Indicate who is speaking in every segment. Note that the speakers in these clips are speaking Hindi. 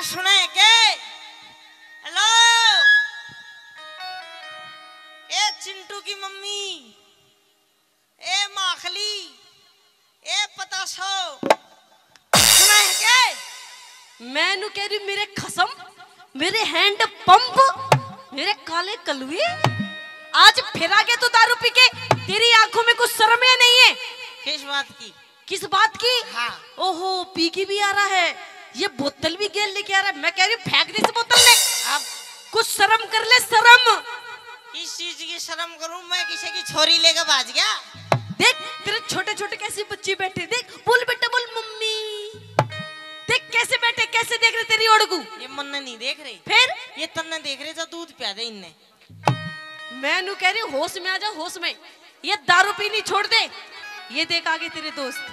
Speaker 1: हाँ सुने के? हेलो ए चिंटू की मम्मी ए माखली ए पतासो। सुने के?
Speaker 2: मैं कह रही मेरे खसम मेरे हैंड पंप मेरे काले कलुए आज फिर आ गया तू दारू पी के? तेरी आँखों में कुछ शर्म नहीं है?
Speaker 1: किस बात की?
Speaker 2: किस बात की?
Speaker 1: हाँ।
Speaker 2: ओहो पी की भी आ रहा है। ये बोतल भी गेल लेके आ रहा है। मैं कह रही हूँ फेंक दे बोतल ने
Speaker 1: अब
Speaker 2: कुछ शर्म कर ले शर्म।
Speaker 1: किस चीज़ की शर्म करूँ मैं किसी की छोरी लेकर भाज गया।
Speaker 2: देख तेरे छोटे छोटे कैसे बच्चे बैठे। देख बोल बेटा बोल मम्मी। देख कैसे बैठे कैसे देख रहे तेरी ओड़गू
Speaker 1: ये मन नहीं देख रही।
Speaker 2: फिर?
Speaker 1: ये तन्ने देख रहे था दूध पिया दे इनने।
Speaker 2: मैं नु कह रही होश में आ जा होश में। ये दारू पीनी छोड़ दे। ये देख आगे तेरे दोस्त।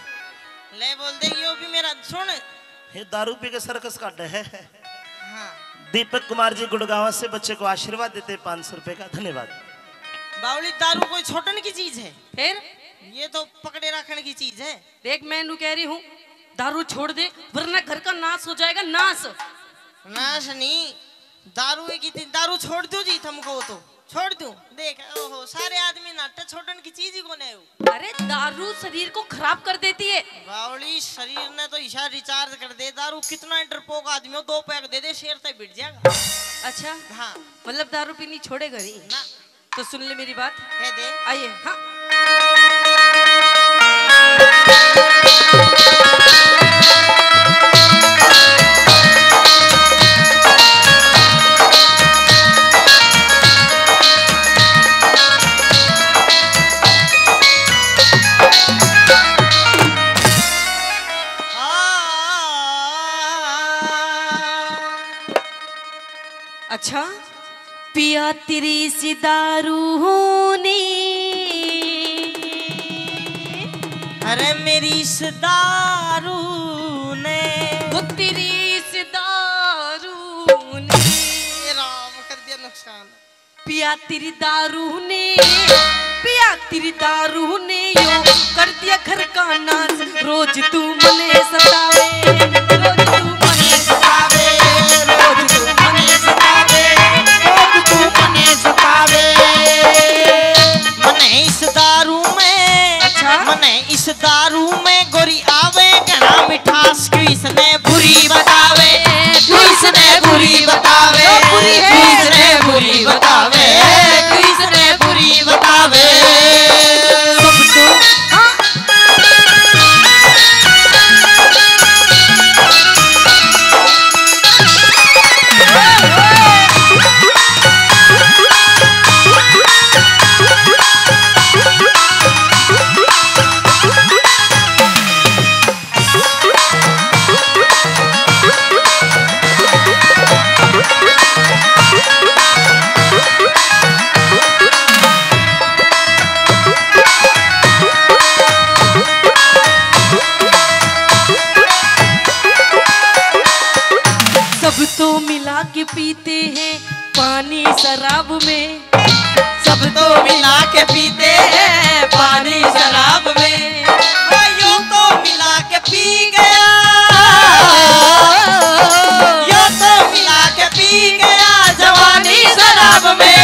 Speaker 1: ले बोल दे यो भी मेरा सुन।
Speaker 3: ये दारू पी के सर्कस काट है।
Speaker 1: हाँ।
Speaker 3: दीपक कुमार जी गुड़गांव से बच्चे को आशीर्वाद देते पाँच सौ रुपए का धन्यवाद।
Speaker 1: बावली दारू कोई छोटन की चीज़ है?
Speaker 2: फिर?
Speaker 1: ये तो पकड़े रखने की चीज़ है।
Speaker 2: देख मैं नु कह रही हूँ दारू छोड़ दे वरना घर का नाश हो जाएगा नाश।
Speaker 1: नाश नहीं दारू की दारू छोड़ दो जी तुमको तो। छोड़ दूँ? देख ओहो सारे आदमी नाट्य छोटन की चीज़ ही को नहीं
Speaker 2: अरे दारू शरीर को खराब कर देती है।
Speaker 1: बावली शरीर ने तो ईशा रिचार्ज कर दे दारू कितना डरपोक आदमी हो दो पैक दे दे शेर तक बिट जाएगा।
Speaker 2: अच्छा?
Speaker 1: हाँ।
Speaker 2: मतलब दारू पीनी छोड़ेगा नहीं
Speaker 1: ना।
Speaker 2: तो सुन ले मेरी बात।
Speaker 1: कह दे।
Speaker 2: आइए हाँ। पिया तेरी सी ने
Speaker 1: अरे मेरी इस दारू ने।
Speaker 2: वो तेरी सी दारू ने।
Speaker 1: राम कर दिया नुकसान।
Speaker 2: पिया तेरी दारू ने पिया तेरी दारू ने यो कर दिया घर का नाश। रोज तू मने सतावे रोज तू मने सतावे। मने
Speaker 1: इस दारू में गोरी आवे घना मिठास की इसने बुरी बतावे
Speaker 2: पानी शराब में।
Speaker 1: सब तो मिला के पीते हैं पानी शराब में। यो तो मिला के पी गया। यो तो मिला के पी गया जवानी शराब में।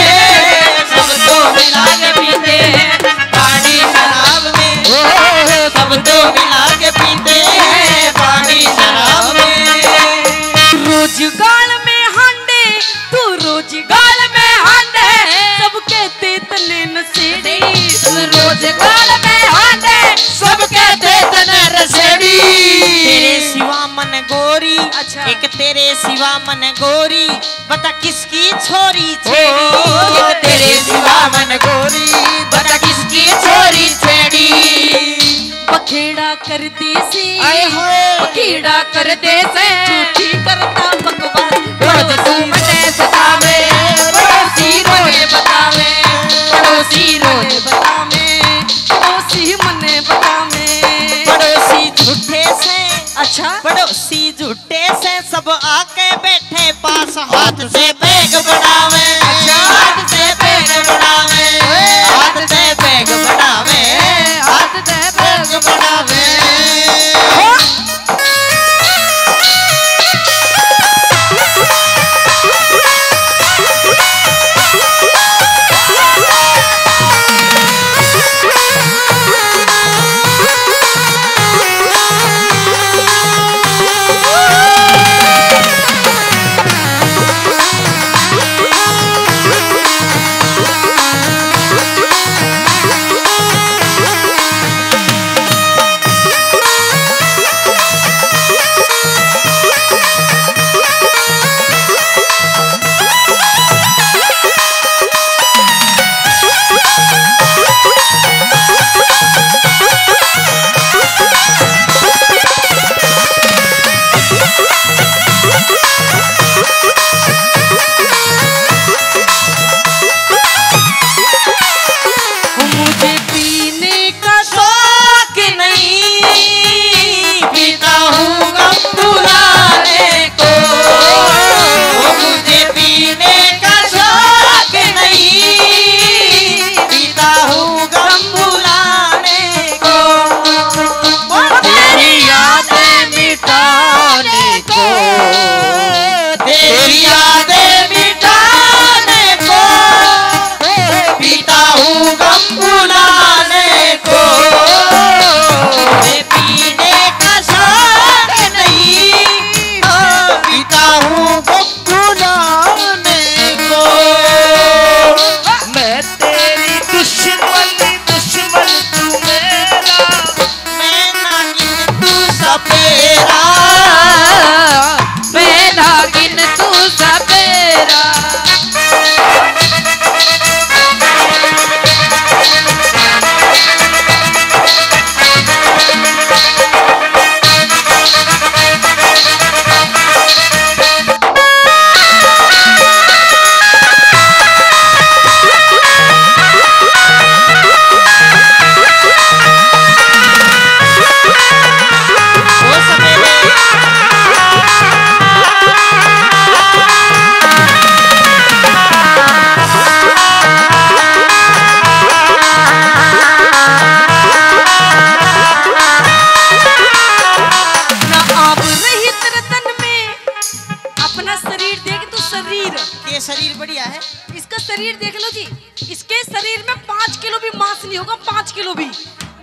Speaker 1: सब तो मिला के पीते हैं पानी शराब में। सब तो मिला के पीते हैं पानी शराब में।
Speaker 2: रोज गाल में हांडे तू में हांडे सब कहते तने नशेड़ी। तू रोज गाल में हांडे
Speaker 1: सब कहते तने रसेड़ी तेरे सिवा मन गोरी।
Speaker 2: अच्छा।
Speaker 1: एक तेरे सिवा मन गोरी। बता किसकी छोरी छेड़ी? एक तेरे सिवा मन गोरी। बता किसकी छोरी छेड़ी?
Speaker 2: पखेड़ा कर दे से।
Speaker 1: आए होए।
Speaker 2: पखेड़ा कर दे से। झूठी करता अच्छा?
Speaker 1: पड़ोसी झूठे से सब आके बैठे पास हाथ से। बैग
Speaker 2: शरीर
Speaker 1: बढ़िया है।
Speaker 2: इसका शरीर देख लो जी। इसके शरीर में पाँच किलो भी मांस नहीं होगा पाँच किलो भी।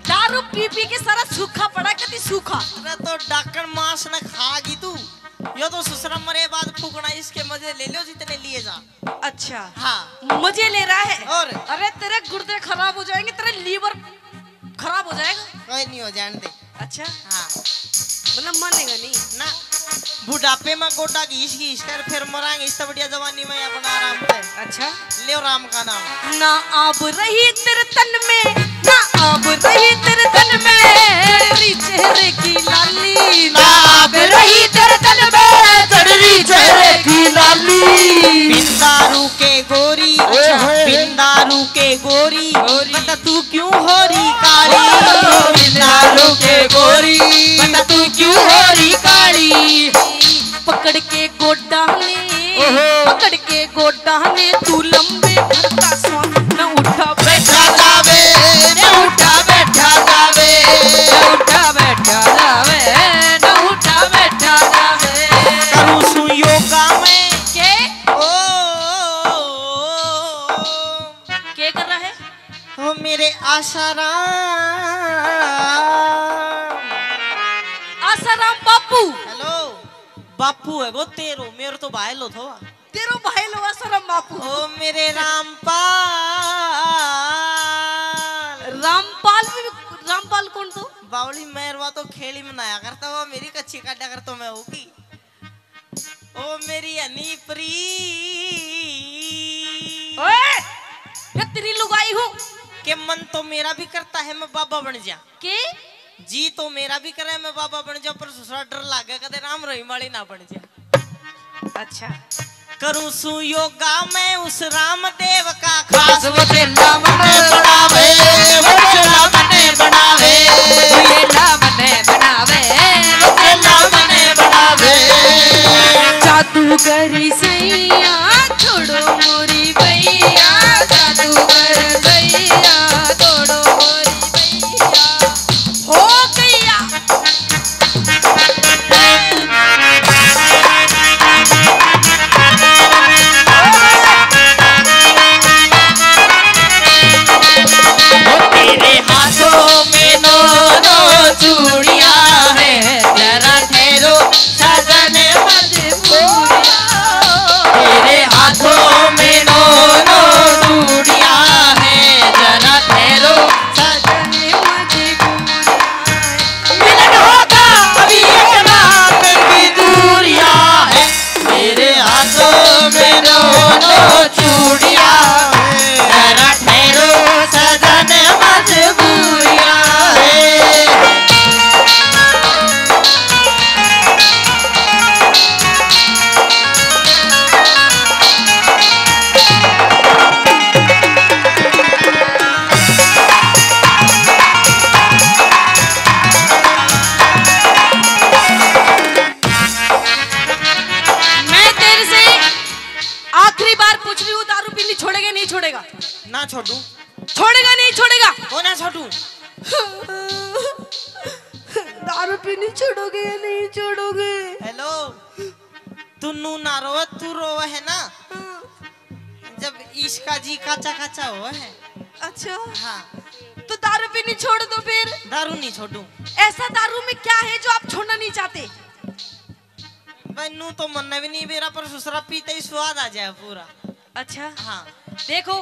Speaker 2: दारू पी पी के सारा सूखा पड़ा कति सूखा।
Speaker 1: अरे तो डॉक्टर मांस न खागी तू। यो तो ससुरा मरे बाद फूकना इसके मज़े ले लो जितने लिए जा।
Speaker 2: अच्छा।
Speaker 1: हाँ।
Speaker 2: मज़े ले रहा है?
Speaker 1: और?
Speaker 2: अरे तेरे गुर्दे खराब हो जाएँगे तेरे लीवर खराब हो जाएगा।
Speaker 1: कोई नहीं हो जान दे।
Speaker 2: अच्छा।
Speaker 1: हाँ।
Speaker 2: मतलब मानेगा नहीं?
Speaker 1: ना बुढ़ापे में गोटा घीस घीस कर फिर मरांगे इस बढ़िया जवानी में अपना आराम पे।
Speaker 2: अच्छा।
Speaker 1: ले राम का नाम।
Speaker 2: ना अब रही तेरे तन में ना अब रही तेरे तन में तेरी चेहरे की लाली ना अब रही तेरे तन में। तेरी चेहरे की लाली
Speaker 1: बिंदारू के गोरी बिंदारू के गोरी। बता तू क्यों होरी काली?
Speaker 2: बिंदारू के गोरी। बता तू क्यों होरी काली? पकड़ के गोड्डा ने पकड़ के गोडा ने
Speaker 1: आसाराम।
Speaker 2: आसाराम बापू।
Speaker 1: हेलो। बापू है वो तेरो। मेरे तो भाई लो थो।
Speaker 2: तेरो भाई लो आसाराम बापू।
Speaker 1: ओ मेरे रामपाल।
Speaker 2: रामपाल भी रामपाल कौन तो?
Speaker 1: बावली मेहरवा तो खेली में नया करता हुआ मेरी कच्ची काटा कर तो मैं होगी ओ मेरी हनी प्री
Speaker 2: ओए मैं तेरी लुगाई हूँ।
Speaker 1: के मन तो मेरा भी करता है मैं बाबा बन जा।
Speaker 2: के?
Speaker 1: जी तो मेरा भी करे मैं बाबा बन जा पर दूसरा डर लागे कदे राम रही माली ना बन जा।
Speaker 2: अच्छा।
Speaker 1: करूँ सु योगा मैं उस रामदेव का खास।
Speaker 2: वो तेला मने
Speaker 1: बनावे चला बने बनावे।
Speaker 2: तेला मने बनावे वो
Speaker 1: चला बने बनावे।
Speaker 2: जादूगरी सैया छोड़ो मोरी भैया जादूगर छोड़ेगा नहीं छोड़ेगा?
Speaker 1: ओ ना छोटू
Speaker 2: दारू पीनी छोड़ोगे या नहीं छोड़ोगे?
Speaker 1: हेलो? तुन्नू ना रोवे तू रोवे है ना? जब इसका जी काचा काचा हुआ है।
Speaker 2: अच्छा।
Speaker 1: हाँ।
Speaker 2: तो दारू पीनी छोड़ दो फिर।
Speaker 1: दारू नहीं छोटू
Speaker 2: ऐसा दारू में क्या है जो आप छोड़ना नहीं चाहते?
Speaker 1: बनू तो मन भी नहीं मेरा पर सुसरा पीते ही स्वाद आ जाए पूरा।
Speaker 2: अच्छा?
Speaker 1: हाँ।
Speaker 2: देखो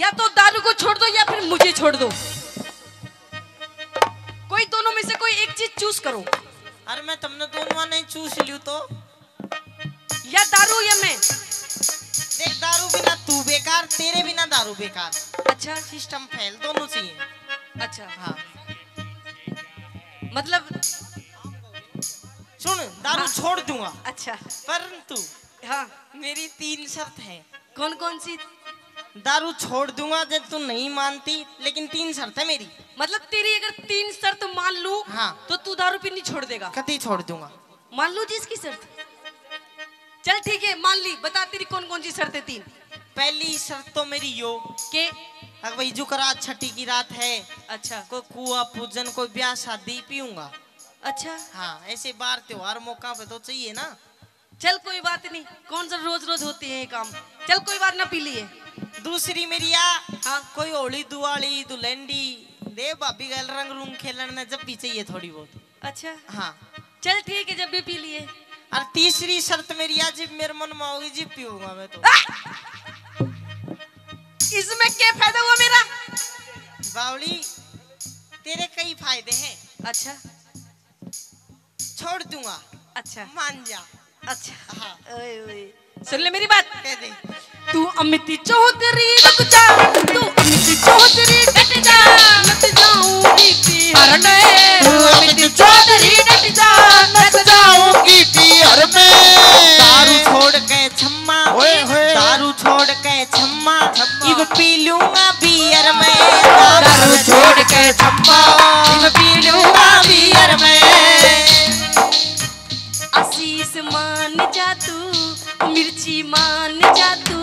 Speaker 2: या तो दारू को छोड़ दो या फिर मुझे छोड़ दो। कोई दोनों में से कोई एक चीज़ चूज़ करो।
Speaker 1: अरे मैं तुमने दोनों नहीं चूस लियो तो।
Speaker 2: या दारू या मैं।
Speaker 1: देख दारू बिना तू बेकार तेरे बिना दारू बेकार।
Speaker 2: अच्छा?
Speaker 1: सिस्टम फेल दोनों चाहिए
Speaker 2: अच्छा।
Speaker 1: हाँ।
Speaker 2: मतलब
Speaker 1: सुन दारू
Speaker 2: हाँ।
Speaker 1: छोड़ दूँगा।
Speaker 2: अच्छा।
Speaker 1: परंतु
Speaker 2: हाँ।
Speaker 1: मेरी तीन शर्त है।
Speaker 2: कौन कौन सी
Speaker 1: दारू छोड़ दूँगा जब तू नहीं मानती लेकिन तीन शर्त है मेरी।
Speaker 2: मतलब तेरी अगर तीन शर्त मान लूँ
Speaker 1: हाँ।
Speaker 2: तो तू दारू पीनी छोड़ देगा।
Speaker 1: कति छोड़ दूँगा?
Speaker 2: मान लो जी इसकी शर्त? चल ठीक है मान ली बता तेरी कौन कौन सी शर्तें तीन?
Speaker 1: पहली शर्त तो मेरी यो।
Speaker 2: के?
Speaker 1: अगर भाई जो रात छठी की रात है।
Speaker 2: अच्छा।
Speaker 1: कोई कुआ पूजन कोई ब्याह शादी पीऊँगा।
Speaker 2: अच्छा।
Speaker 1: हाँ ऐसे बार त्योहार मौका पे तो चाहिए ना।
Speaker 2: चल कोई बात नहीं। कौन सा रोज रोज होते हैं ये काम? चल कोई बात ना पी लिए।
Speaker 1: दूसरी मेरी आ
Speaker 2: हाँ?
Speaker 1: कोई होली दिवाली दुलंडी दे भाभी गल रंग रूंग खेलने में जब भी चाहिए थोड़ी बहुत।
Speaker 2: अच्छा?
Speaker 1: हाँ।
Speaker 2: चल ठीक है जब भी पी लिए।
Speaker 1: और तीसरी शर्त मेरी आ जिब मेरे मन में होगी जिब पीऊँगा मैं तो।
Speaker 2: इसमें क्या फ़ायदा हुआ मेरा?
Speaker 1: बावली तेरे कई फ़ायदे हैं।
Speaker 2: अच्छा।
Speaker 1: छोड़ दूँगा।
Speaker 2: अच्छा।
Speaker 1: मान जा।
Speaker 2: अच्छा।
Speaker 1: हाँ।
Speaker 2: ओए ओए। सुन ले मेरी बात।
Speaker 1: कह दे।
Speaker 2: तू अमित चौधरी रुक जा। तू अमित चौधरी डट जा। जाऊँगी पीहर
Speaker 4: में। तू अमित चौधरी डट जा। जाऊँगी पीहर में।
Speaker 1: दारू छोड़ के छम्मा।
Speaker 4: ओए होए।
Speaker 1: दारू छोड़ के छम्मा। पी लूँगा बियर में।
Speaker 4: दारू छोड़ के छम्मा।
Speaker 1: पी लूँगा बियर में।
Speaker 2: मिर्ची मान जा तू,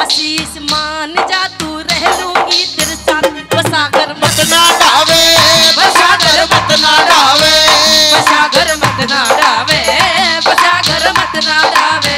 Speaker 2: आशीष मान जा तू, रह लूँगी तेरे साथ। बसाकर
Speaker 4: मत ना डावे बसागर मत ना डावे
Speaker 2: बसाकर मत ना डावे बसाकर मत ना डावे।